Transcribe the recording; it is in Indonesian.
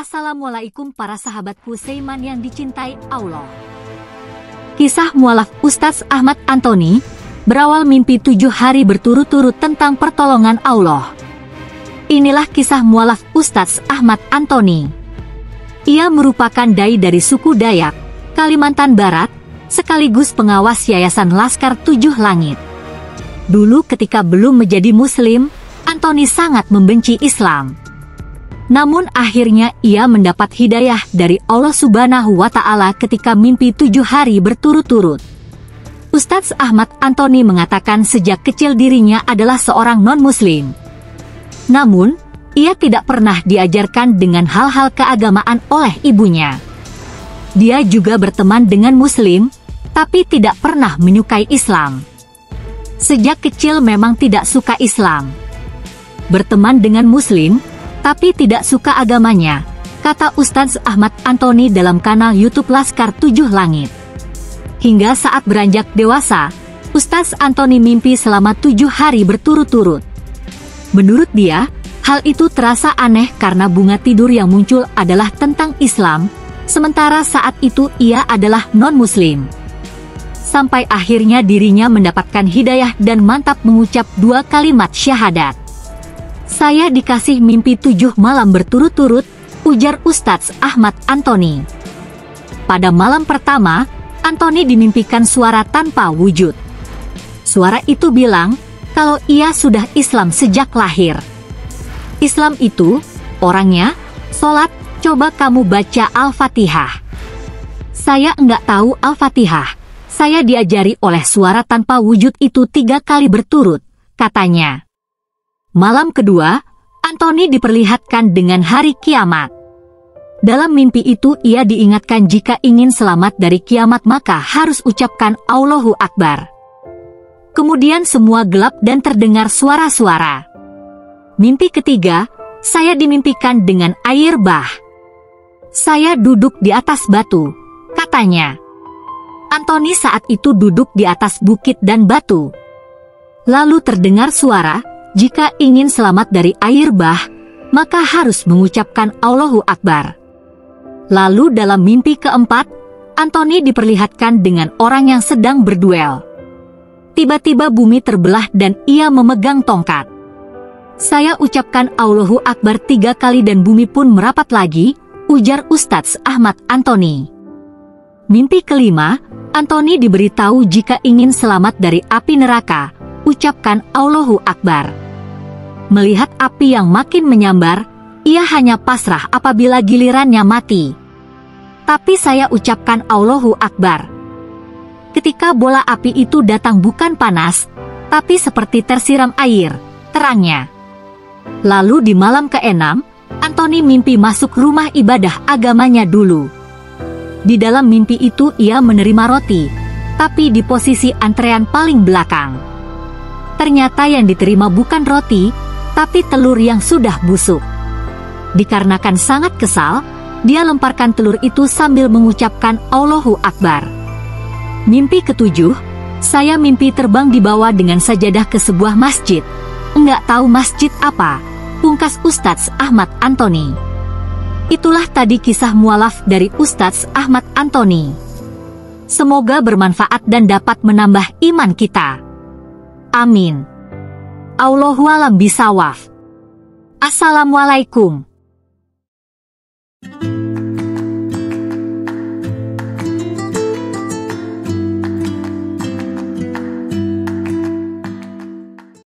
Assalamualaikum para sahabatku Seiman yang dicintai Allah. Kisah mualaf Ustadz Ahmad Antoni berawal mimpi tujuh hari berturut-turut tentang pertolongan Allah. Inilah kisah mualaf Ustadz Ahmad Antoni. Ia merupakan dai dari suku Dayak, Kalimantan Barat, sekaligus pengawas Yayasan Laskar Tujuh Langit. Dulu ketika belum menjadi muslim, Antoni sangat membenci Islam. Namun akhirnya ia mendapat hidayah dari Allah Subhanahu wa Ta'ala ketika mimpi tujuh hari berturut-turut. Ustadz Ahmad Antoni mengatakan sejak kecil dirinya adalah seorang non-Muslim. Namun, ia tidak pernah diajarkan dengan hal-hal keagamaan oleh ibunya. Dia juga berteman dengan Muslim, tapi tidak pernah menyukai Islam. Sejak kecil memang tidak suka Islam. Berteman dengan Muslim, tapi tidak suka agamanya, kata Ustadz Ahmad Antoni dalam kanal YouTube Laskar Tujuh Langit. Hingga saat beranjak dewasa, Ustadz Antoni mimpi selama tujuh hari berturut-turut. Menurut dia, hal itu terasa aneh karena bunga tidur yang muncul adalah tentang Islam, sementara saat itu ia adalah non-muslim. Sampai akhirnya dirinya mendapatkan hidayah dan mantap mengucap dua kalimat syahadat. Saya dikasih mimpi tujuh malam berturut-turut, ujar Ustadz Ahmad Antoni. Pada malam pertama, Antoni dimimpikan suara tanpa wujud. Suara itu bilang kalau ia sudah Islam sejak lahir. Islam itu, orangnya, sholat, coba kamu baca Al-Fatihah. Saya enggak tahu Al-Fatihah. Saya diajari oleh suara tanpa wujud itu tiga kali berturut, katanya. Malam kedua, Antoni diperlihatkan dengan hari kiamat. Dalam mimpi itu ia diingatkan jika ingin selamat dari kiamat maka harus ucapkan Allahu Akbar. Kemudian semua gelap dan terdengar suara-suara. Mimpi ketiga, saya dimimpikan dengan air bah. Saya duduk di atas batu, katanya. Antoni saat itu duduk di atas bukit dan batu. Lalu terdengar suara, jika ingin selamat dari air bah, maka harus mengucapkan Allahu Akbar. Lalu dalam mimpi keempat, Antoni diperlihatkan dengan orang yang sedang berduel. Tiba-tiba bumi terbelah dan ia memegang tongkat. Saya ucapkan Allahu Akbar tiga kali dan bumi pun merapat lagi, ujar Ustadz Ahmad Antoni. Mimpi kelima, Antoni diberitahu jika ingin selamat dari api neraka, ucapkan Allahu Akbar. Melihat api yang makin menyambar, ia hanya pasrah apabila gilirannya mati. Tapi saya ucapkan Allahu Akbar. Ketika bola api itu datang bukan panas, tapi seperti tersiram air, terangnya. Lalu di malam keenam, Antoni mimpi masuk rumah ibadah agamanya dulu. Di dalam mimpi itu ia menerima roti, tapi di posisi antrean paling belakang. Ternyata yang diterima bukan roti, tapi telur yang sudah busuk. Dikarenakan sangat kesal, dia lemparkan telur itu sambil mengucapkan Allahu Akbar. Mimpi ketujuh, saya mimpi terbang di bawah dengan sajadah ke sebuah masjid. Enggak tahu masjid apa, pungkas Ustadz Ahmad Antoni. Itulah tadi kisah mualaf dari Ustadz Ahmad Antoni. Semoga bermanfaat dan dapat menambah iman kita. Amin. Allahualam bisawaf. Assalamualaikum.